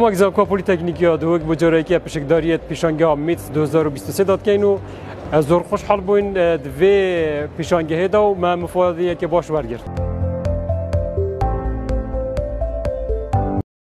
مگزا کو پلیتکنیکی ها دوگ بجاره که پشکداریت پیشانگه ها میتس 2023 داد کینو زور خوشحال بوین دوی پیشانگه دا و ما مفادیه که باش